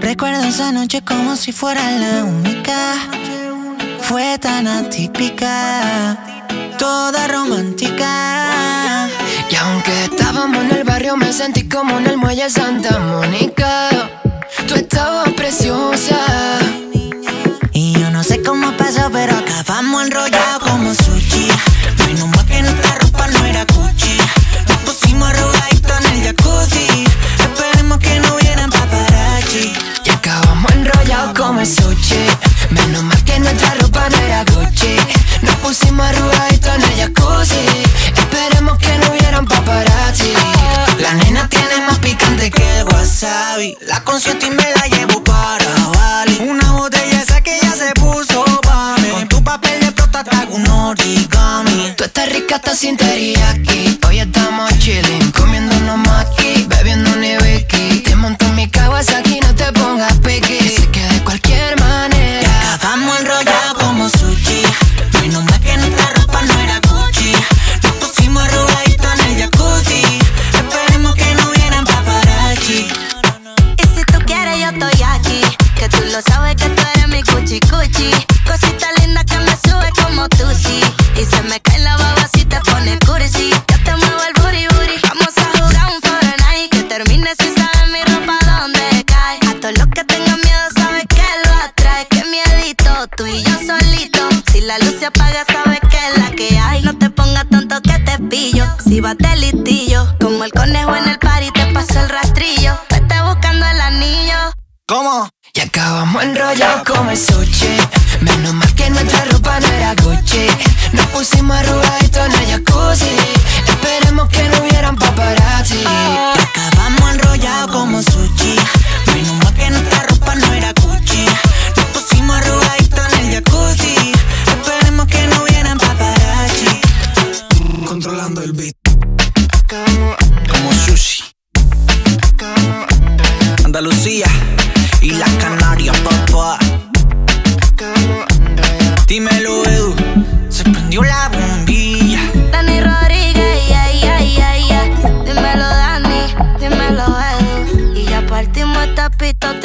Recuerdo esa noche como si fuera la única. Fue tan atípica, toda romántica. Y aunque estábamos en el barrio, me sentí como en el muelle Santa Mónica. Tú estabas preciosa. Menos mal que nuestra ropa no era Gucci. Nos pusimos arrugaditos en el jacuzzi. Esperemos que no hubieran paparazzi. La nena tiene más picante que el wasabi. La consiento y me la llevo para Bali. Una botella esa que ya se puso pa' mí. Con tu papel de plata te hago un origami. Tú estás rica, estás sin teriyaki. Hoy estamos chilling, tú y yo solito. Si la luz se apaga, sabes que es la que hay. No te pongas tonto que te pillo. Si vas de listillo, como el conejo en el party, te paso el rastrillo. Vete buscando el anillo. ¿Cómo? Y acabamos enrollados como el sushi. controlando el beat. Como sushi. Andalucía y las Canarias, papá. Dímelo, Edu. Se prendió la bombilla. Dani Rodríguez. Dímelo, Dani. Dímelo, Edu. Y ya partimos esta pista